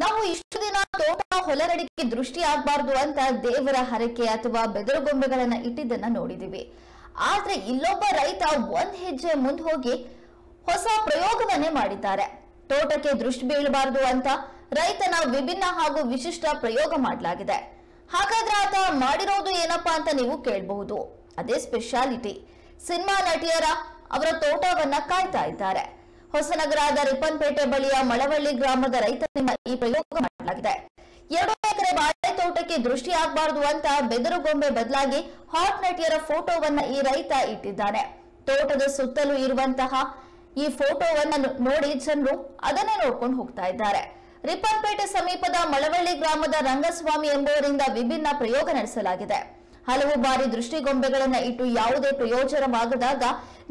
ನಾವು ಇಷ್ಟು ದಿನ ತೋಟ ಹೊಲರಡಿಕೆ ದೃಷ್ಟಿ ಆಗ್ಬಾರ್ದು ಅಂತ ದೇವರ ಹರಕೆ ಅಥವಾ ಬೆದರುಗೊಂಬೆಗಳನ್ನ ಇಟ್ಟಿದ್ದನ್ನ ನೋಡಿದೀವಿ. ಆದ್ರೆ ಇಲ್ಲೊಬ್ಬ ರೈತ ಒಂದ್ ಹೆಜ್ಜೆ ಮುಂದ್ ಹೋಗಿ ಹೊಸ ಪ್ರಯೋಗವನ್ನೇ ಮಾಡಿದ್ದಾರೆ. ತೋಟಕ್ಕೆ ದೃಷ್ಟಿ ಬೀಳಬಾರದು ಅಂತ ರೈತನ ವಿಭಿನ್ನ ಹಾಗೂ ವಿಶಿಷ್ಟ ಪ್ರಯೋಗ ಮಾಡಲಾಗಿದೆ. ಹಾಗಾದ್ರೆ ಆತ ಮಾಡಿರೋದು ಏನಪ್ಪಾ ಅಂತ ನೀವು ಕೇಳಬಹುದು. ಅದೇ ಸ್ಪೆಷಾಲಿಟಿ ಸಿನಿಮಾ ನಟಿಯರ ಅವರ ತೋಟವನ್ನ ಕಾಯ್ತಾ ಇದ್ದಾರೆ. ಹೊಸನಗರದ ರಿಪ್ಪನ್ಪೇಟೆ ಬಳಿಯ ಮಳವಳ್ಳಿ ಗ್ರಾಮದ ರೈತರಿಂದ ಈ ಪ್ರಯೋಗ ಮಾಡಲಾಗಿದೆ. ಎರಡು ಎಕರೆ ಬಾಳೆ ತೋಟಕ್ಕೆ ದೃಷ್ಟಿ ಆಗಬಾರದು ಅಂತ ಬೆದರುಗೊಂಬೆ ಬದಲಾಗಿ ಹಾಟ್ ನಟಿಯರ ಫೋಟೋವನ್ನ ಈ ರೈತ ಇಟ್ಟಿದ್ದಾನೆ. ತೋಟದ ಸುತ್ತಲೂ ಇರುವಂತಹ ಈ ಫೋಟೋವನ್ನ ನೋಡಿ ಜನರು ಅದನ್ನೇ ನೋಡ್ಕೊಂಡು ಹೋಗ್ತಾ ಇದ್ದಾರೆ. ರಿಪ್ಪನ್ಪೇಟೆ ಸಮೀಪದ ಮಳವಳ್ಳಿ ಗ್ರಾಮದ ರಂಗಸ್ವಾಮಿ ಎಂಬುವರಿಂದ ವಿಭಿನ್ನ ಪ್ರಯೋಗ ನಡೆಸಲಾಗಿದೆ. ಹಲವು ಬಾರಿ ದೃಷ್ಟಿಗೊಂಬೆಗಳನ್ನ ಇಟ್ಟು ಯಾವುದೇ ಪ್ರಯೋಜನವಾಗದಾಗ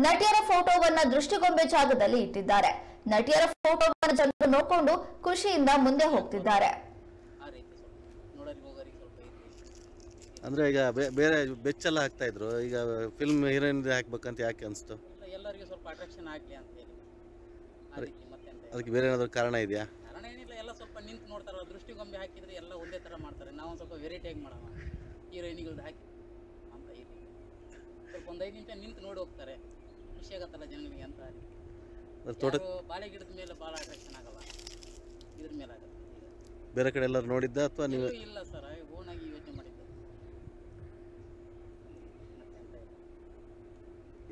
ನಟಿಯರ ಫೋಟೋವನ್ನ ದೃಷ್ಟಿಗೊಂಬೆ ಜಾಗದಲ್ಲಿ ಇಟ್ಟಿದ್ದಾರೆ. ನಟಿಯರ ಫೋಟೋವನ್ನ ಜನರು ನೋಡಿಕೊಂಡು ಖುಷಿಯಿಂದ ಮುಂದೆ ಹೋಗ್ತಿದ್ದಾರೆ. ಅಂದರೆ ಈಗ ಬೇರೆ ಬೆಚ್ಚೆಲ್ಲ ಹಾಕ್ತಾ ಇದ್ರು. ಈಗ ಫಿಲ್ಮ್ ಹೀರೋಯಿನ್ ಹಾಕ್ಬೇಕಂತ ಯಾಕೆ ಅನಿಸ್ತು? ಎಲ್ಲರಿಗೂ ಸ್ವಲ್ಪ ಅಟ್ರಾಕ್ಷನ್ ಆಗಲಿ ಅಂತ ಹೇಳಿ. ಅದಕ್ಕೆ ಬೇರೆ ಏನಾದರೂ ಕಾರಣ ಇದೆಯಾ? ಕಾರಣ ಏನಿಲ್ಲ ಎಲ್ಲ ಸ್ವಲ್ಪ ನಿಂತು ನೋಡ್ತಾರಲ್ಲ ದೃಷ್ಟಿಗೊಂಬೆ ಹಾಕಿದ್ರೆ ಎಲ್ಲ ಒಂದೇ ತರ ಮಾಡ್ತಾರೆ. ನಾವು ಸ್ವಲ್ಪ ಸ್ವಲ್ಪ ವೆರೈಟಿಯಾಗಿ ಮಾಡೋಣ. ಹೀರೋಯಿನಿಗಳ್ದು ಹಾಕಿ. ಅಂತ ಈ ರೀತಿ ಸ್ವಲ್ಪ ಒಂದು ಐದು ನಿಮಿಷ ನಿಂತು ನೋಡಿ ಹೋಗ್ತಾರೆ. ಖುಷಿ ಆಗತ್ತಲ್ಲ ಜನಗಳಿಗೆ ಅಂತ ಅಲ್ಲಿ ತೋಟ ಬಾಳೆ ಗಿಡದ ಮೇಲೆ ಭಾಳ ಅಟ್ರಾಕ್ಷನ್ ಆಗಲ್ಲ. ಇದ್ರ ಮೇಲೆ ಆಗಲ್ಲ ಬೇರೆ ಕಡೆ ಎಲ್ಲರೂ ನೋಡಿದ್ದ ಅಥವಾ ನೀವು ಇಲ್ಲ ಸರ್ ಓನಾಗಿ ಯೋಚನೆ ಮಾಡಿದ್ದೆ. ಇಲ್ಲ.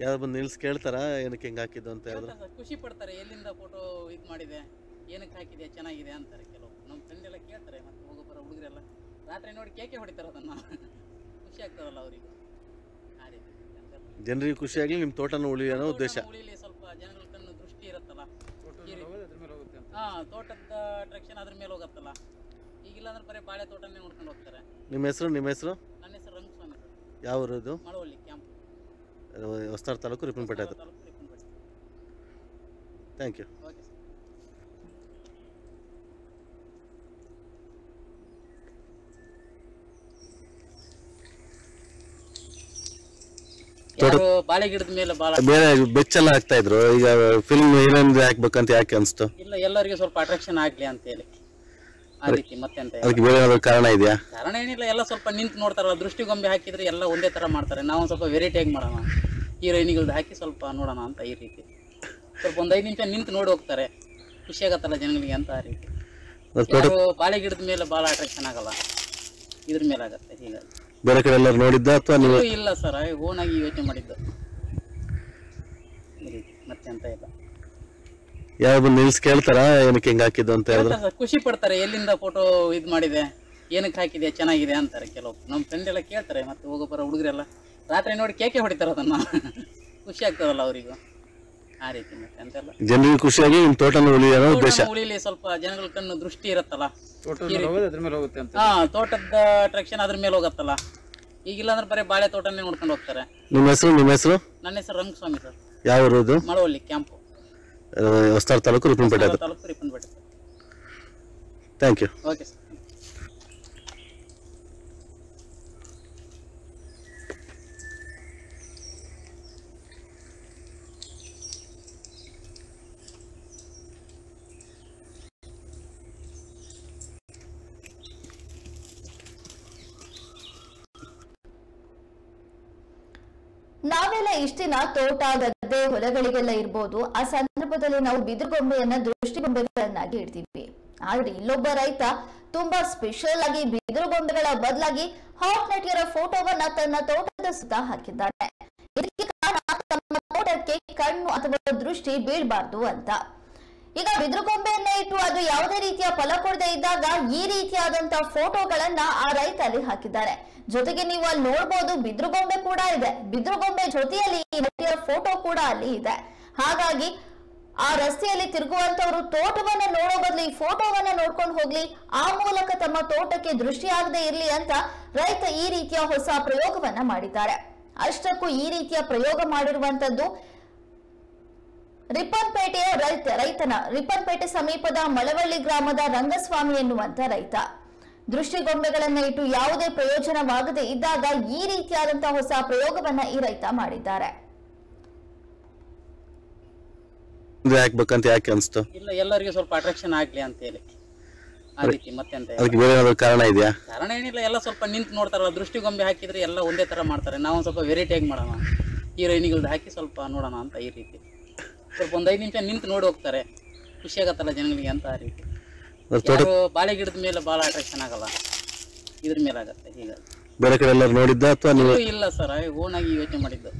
ಯಾರು ಬಂದು ನಿಲ್ಸ್ ಕೇಳ್ತಾರಾ? ಏನಕ್ಕೆ ಹೆಂಗೆ ಹಾಕಿದ್ದು ಅಂತ ಹೇಳಿದ್ರೆ ಖುಷಿ ಪಡ್ತಾರೆ. ಎಲ್ಲಿಂದ ಫೋಟೋ ಇದು ಮಾಡಿದೆ? ಏನಕ್ಕೆ ಹಾಕಿದೆ ಚೆನ್ನಾಗಿದೆ ಅಂತಾರೆ ಕೆಲವು ನಮ್ಮ ಫ್ರೆಂಡ್ ಎಲ್ಲ ಕೇಳ್ತಾರೆ. ಮತ್ತೆ ಹೋಗೋ ಬರೋ ಹುಡುಗರೆಲ್ಲ. ರಾತ್ರಿ ನೋಡಿ ಕೇಕೆ ಹೊಡಿತಾರೆ ಅದನ್ನ. ಖುಷಿ ಆಗ್ತಾರಲ್ಲ ಅವರಿಗೆ. ಆ ರೀತಿ. ಜನರಿಗೆ ಖುಷಿಯಾಗಲಿ ನಿಮ್ಮ ತೋಟನ ಉಳಿ ಅನ್ನೋ ಉದ್ದೇಶ. ಉಳಿಲಿ ಸ್ವಲ್ಪ ಜನಗಳ ಕಣ್ಣು ದೃಷ್ಟಿ ಇರುತ್ತಲ್ಲ. ಹಾ ತೋಟದ ಅಟ್ರಾಕ್ಷನ್ ಅದ್ರ ಮೇಲೆ ಹೋಗತ್ತಲ್ಲ. ಈಗಿಲ್ಲ ಅಂದ್ರೆ ಬರೀ ಬಾಳೆ ತೋಟನೇ ನೋಡ್ಕೊಂಡು ಹೋಗ್ತಾರೆ. ನಿಮ್ಮ ಹೆಸರು ನಿಮ್ಮ ಹೆಸರು? ನನ್ನ ಹೆಸರು ರಂಗಸ್ವಾಮಿ ಯಾವ ಊರು ಇದು Malavalli camp. ಹೊಸ್ತಾರ್ taluk Ripponpet taluk Ripponpet. Thank you okay sir ತೋಟ- ಯಾರು ಬಾಳೆ ಗಿಡದ ಮೇಲೆ ಭಾಳ ಬೇರೆ ಬೆಚ್ಚೆಲ್ಲ ಹಾಕ್ತಾ ಇದ್ರು. ಈಗ ಫಿಲ್ಮ್ ಹೀರೋಯಿನ್ ಹಾಕ್ಬೇಕಂತ ಯಾಕೆ ಅನ್ಸ್ತು? ಇಲ್ಲ ಎಲ್ಲರಿಗೂ ಸ್ವಲ್ಪ ಅಟ್ರಾಕ್ಷನ್ ಆಗ್ಲಿ ಅಂತ ಹೇಳಿ. ಅದಕ್ಕೆ ಬೇರೆ ಏನಾದರೂ ಕಾರಣ ಇದೆಯಾ? ಕಾರಣ ಏನಿಲ್ಲ ಎಲ್ಲ ಸ್ವಲ್ಪ ನಿಂತು ನೋಡ್ತಾರಲ್ಲ ದೃಷ್ಟಿಗೊಂಬೆ ಹಾಕಿದ್ರೆ ಎಲ್ಲ ಒಂದೇ ತರ ಮಾಡ್ತಾರೆ. ನಾವು ಸ್ವಲ್ಪ ವೆರೈಟಿ ಆಗಿ ಮಾಡೋಣ. ಹೀರೋಯಿನಿಗಳ್ದು ಹಾಕಿ ಸ್ವಲ್ಪ ನೋಡೋಣ ಅಂತ ಈ ರೀತಿ. ಸ್ವಲ್ಪ ಒಂದು ಐದು ನಿಮಿಷ ನಿಂತು ನೋಡಿ ಹೋಗ್ತಾರೆ. ಖುಷಿ ಆಗತ್ತಲ್ಲ ಜನಗಳಿಗೆ ಅಂತ ಆ ರೀತಿ. ಬಾಳೆ ಗಿಡದ ಮೇಲೆ ಭಾಳ ಅಟ್ರಾಕ್ಷನ್ ಆಗಲ್ಲ. ಇದ್ರ ಮೇಲೆ ಆಗತ್ತೆ ಹೀಗಾಗಿ. ಬೇರೆ ಕಡೆ ಎಲ್ಲರೂ ನೋಡಿದ್ದ ಅಥವಾ ನೀವು ಇಲ್ಲ ಸರ್ ಓನಾಗಿ ಯೋಚನೆ ಮಾಡಿದ್ದ. ಮತ್ತೆ ಅಂತ ಇಲ್ಲ. ಯಾರು ನಿಲ್ಸ್ ಕೇಳ್ತಾರ ಕೇಳ್ತಾರಾ? ಏನಕ್ಕೆ ಹಿಂಗ ಹಾಕಿದ್ದು ಅಂತ ಹೇಳಿದ್ರೆ? ಖುಷಿ ಪಡ್ತಾರೆ ಎಲ್ಲಿಂದ ಫೋಟೋ ಇದು ಮಾಡಿದೆ ಏನಕ್ಕೆ ಹಾಕಿದೆ ಚೆನ್ನಾಗಿದೆ ಅಂತಾರೆ ಕೆಲವು. ನಮ್ಮ ಫ್ರೆಂಡ್ ಎಲ್ಲ ಕೇಳ್ತಾರೆ ಮತ್ತೆ ಹೋಗೋ ಬರೋ ಹುಡುಗರೆಲ್ಲ. ರಾತ್ರಿ ನೋಡಿ ಕೇಕೆ ಹೊಡಿತಾರೆ ಅದನ್ನ. ಖುಷಿ ಆಗ್ತದಲ್ಲ ಅವರಿಗೂ. ಆ ರೀತಿ ಮತ್ತೆ ಅಂತೆಲ್ಲ. ಜನರಿಗೆ ಖುಷಿಯಾಗಿ ನಿಮ್ಮ ತೋಟನ ಉಳಿ ಉದ್ದೇಶ. ಉಳಿಲಿ ಸ್ವಲ್ಪ ಜನಗಳ ಕಣ್ಣು ದೃಷ್ಟಿ ಇರುತ್ತಲ್ಲ. ಹಾ ತೋಟದ ಅಟ್ರಾಕ್ಷನ್ ಅದ್ರ ಮೇಲೆ ಹೋಗತ್ತಲ್ಲ. ಈಗಿಲ್ಲ ಅಂದ್ರೆ ಬರೀ ಬಾಳೆ ತೋಟನೇ ನೋಡ್ಕೊಂಡು ಹೋಗ್ತಾರೆ. ನಿಮ್ಮ ಹೆಸರು ನಿಮ್ಮ ಹೆಸರು? ನನ್ನ ಹೆಸರು ರಂಗಸ್ವಾಮಿ ಸರ್. ಯಾವ ಊರು ಇದು? Malavalli camp. ಹೊಸ್ತಾರ್ taluk Ripponpet taluk Ripponpet. Sir thank you okay sir ನಾವೆಲ್ಲ ಇಷ್ಟಿನ ತೋಟ, ಗದ್ದೆ, ಹೊಲಗಳಿಗೆಲ್ಲ ಇರ್ಬೋದು. ಆ ಸಂದರ್ಭದಲ್ಲಿ ನಾವು ಬಿದಿರುಗೊಂಬೆಯನ್ನ ದೃಷ್ಟಿಗೊಂಬೆಗಳನ್ನಾಗಿ ಇಡ್ತೀವಿ. ಆದ್ರೆ ಇಲ್ಲೊಬ್ಬ ರೈತ ತುಂಬಾ ಸ್ಪೆಷಲ್ ಆಗಿ ಬಿದಿರುಗೊಂಬೆಗಳ ಬದಲಾಗಿ ಹಾಟ್ ನಟಿಯರ ಫೋಟೋವನ್ನ ತನ್ನ ತೋಟದ ಸುತ್ತ ಹಾಕಿದ್ದಾನೆ. ಇದಕ್ಕೆ ಕಾರಣ ತಮ್ಮ ತೋಟಕ್ಕೆ ಕಣ್ಣು ಅಥವಾ ದೃಷ್ಟಿ ಬೀಳ್ಬಾರ್ದು ಅಂತ. ಈಗ ಬಿದಿರುಗೊಂಬೆಯನ್ನ ಇಟ್ಟು ಅದು ಯಾವುದೇ ರೀತಿಯ ಫಲ ಕೊಡದೆ ಇದ್ದಾಗ ಈ ರೀತಿಯಾದಂತ ಫೋಟೋಗಳನ್ನ ಆ ರೈತ ಅಲ್ಲಿ ಹಾಕಿದ್ದಾರೆ. ಜೊತೆಗೆ ನೀವು ಅಲ್ಲಿ ನೋಡ್ಬೋದು ಬಿದ್ರುಗೊಂಬೆ ಕೂಡ ಇದೆ. ಬಿದ್ರುಗೊಂಬೆ ಜೊತೆಯಲ್ಲಿ ಈ ರೀತಿಯ ಫೋಟೋ ಕೂಡ ಅಲ್ಲಿ ಇದೆ. ಹಾಗಾಗಿ ಆ ರಸ್ತೆಯಲ್ಲಿ ತಿರುಗುವಂತವರು ತೋಟವನ್ನ ನೋಡೋ ಬದಲು ಈ ಫೋಟೋವನ್ನ ನೋಡ್ಕೊಂಡು ಹೋಗ್ಲಿ. ಆ ಮೂಲಕ ತಮ್ಮ ತೋಟಕ್ಕೆ ದೃಷ್ಟಿ ಆಗದೆ ಇರ್ಲಿ ಅಂತ ರೈತ ಈ ರೀತಿಯ ಹೊಸ ಪ್ರಯೋಗವನ್ನ ಮಾಡಿದ್ದಾರೆ. ಅಷ್ಟಕ್ಕೂ ಈ ರೀತಿಯ ಪ್ರಯೋಗ ಮಾಡಿರುವಂತದ್ದು ರಿಪ್ಪನ್ಪೇಟೆಯ ರೈತ ರೈತನ ರಿಪ್ಪನ್ಪೇಟೆ ಸಮೀಪದ ಮಳವಳ್ಳಿ ಗ್ರಾಮದ ರಂಗಸ್ವಾಮಿ ಎನ್ನುವಂತ ರೈತ. ದೃಷ್ಟಿಗೊಂಬೆಗಳನ್ನ ಇಟ್ಟು ಯಾವುದೇ ಪ್ರಯೋಜನವಾಗದೆ ಇದ್ದಾಗ ಈ ರೀತಿಯಾದಂತಹ ಹೊಸ ಪ್ರಯೋಗವನ್ನ ಈ ರೈತ ಮಾಡಿದ್ದಾರೆ. ಇದು ಹಾಕ್ಬೇಕಂತ ಯಾಕೆ ಅನಿಸ್ತು? ಇಲ್ಲ ಎಲ್ಲರಿಗೂ ಸ್ವಲ್ಪ ಅಟ್ರಾಕ್ಷನ್ ಆಗ್ಲಿ ಅಂತ ಹೇಳಿ. ಆ ರೀತಿ ಮತ್ತೆ ಅಂತ ಅದಕ್ಕೆ ಬೇರೆ ಏನಾದ್ರು ಕಾರಣ ಇದೆಯಾ? ಕಾರಣ ಏನಿಲ್ಲ ಎಲ್ಲ ಸ್ವಲ್ಪ ನಿಂತು ನೋಡ್ತಾರಲ್ಲ ದೃಷ್ಟಿಗೊಂಬೆ ಹಾಕಿದ್ರೆ ಎಲ್ಲ ಒಂದೇ ತರ ಮಾಡ್ತಾರೆ. ನಾವು ಸ್ವಲ್ಪ ವೆರೈಟಿಯಾಗಿ ಮಾಡೋಣ. ಹೀರೋಯಿನಿಗಳ್ದು ಹಾಕಿ ಸ್ವಲ್ಪ ನೋಡೋಣ ಅಂತ ಈ ರೀತಿ. ಸ್ವಲ್ಪ ಒಂದು ಐದು ನಿಮಿಷ ನಿಂತು ನೋಡಿ ಹೋಗ್ತಾರೆ. ಖುಷಿ ಆಗತ್ತಲ್ಲ ಜನಗಳಿಗೆ ಅಂತ ಆ ರೀತಿ. ಯಾರು ಬಾಳೆ ಗಿಡದ ಮೇಲೆ ಭಾಳ ಅಟ್ರಾಕ್ಷನ್ ಆಗಲ್ಲ. ಇದ್ರ ಮೇಲೆ ಆಗತ್ತೆ ಈಗ ಬೇರೆ ಕಡೆ ಎಲ್ಲರೂ ನೋಡಿದ್ದ ಅಥವಾ ನೀವು ಇಲ್ಲ ಸರ್ ಓನಾಗಿ ಯೋಚನೆ ಮಾಡಿದ್ದು.